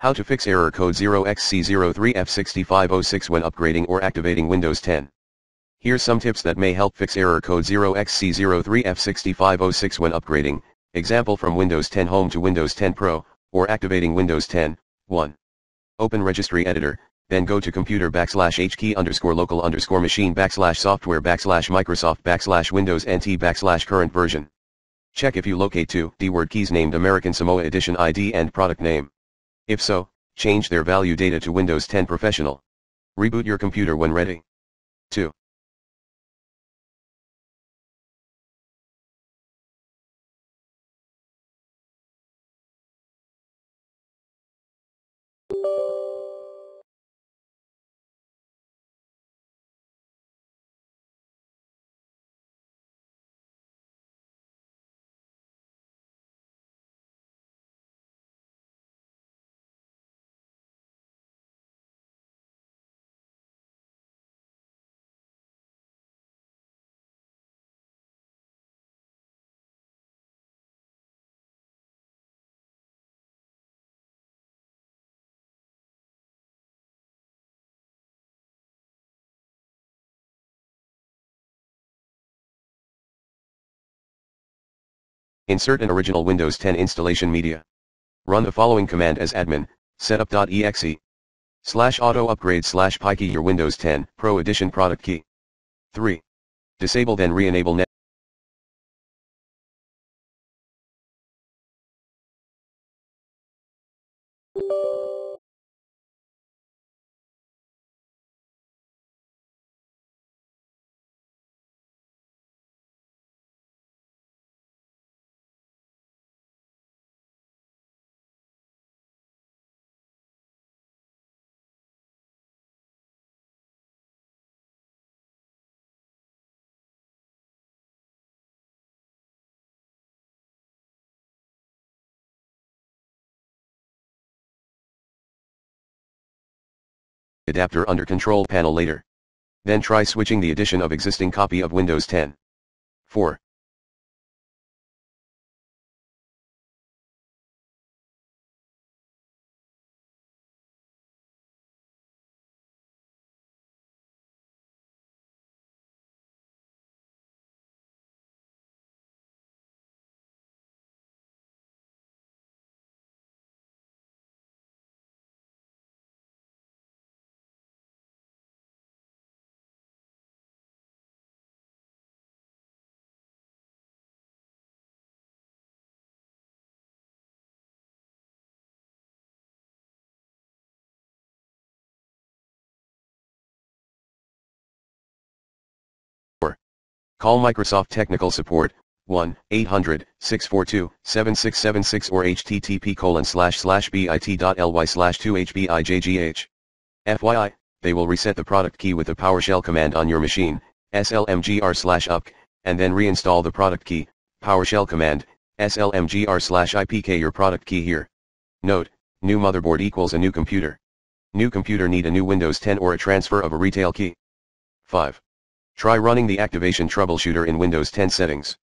How to fix error code 0xC03F6506 when upgrading or activating Windows 10. Here's some tips that may help fix error code 0xC03F6506 when upgrading, example from Windows 10 Home to Windows 10 Pro, or activating Windows 10, 1. Open Registry Editor, then go to computer backslash h key underscore local underscore machine backslash software backslash Microsoft backslash Windows NT backslash current version. Check if you locate two D word keys named American Samoa Edition ID and product name. If so, change their value data to Windows 10 Professional. Reboot your computer when ready. 2. Insert an original Windows 10 installation media. Run the following command as admin, setup.exe. Slash auto upgrade slash key your Windows 10 Pro Edition product key. 3. Disable then re-enable adapter under control panel later. Then try switching the edition of existing copy of Windows 10. 4. Call Microsoft Technical Support, 1-800-642-7676 or http colon slash slash bit.ly slash 2hbijgh. FYI, they will reset the product key with the PowerShell command on your machine, slmgr slash up, and then reinstall the product key, PowerShell command, slmgr slash ipk your product key here. Note, new motherboard equals a new computer. New computer need a new Windows 10 or a transfer of a retail key. 5. Try running the activation troubleshooter in Windows 10 settings.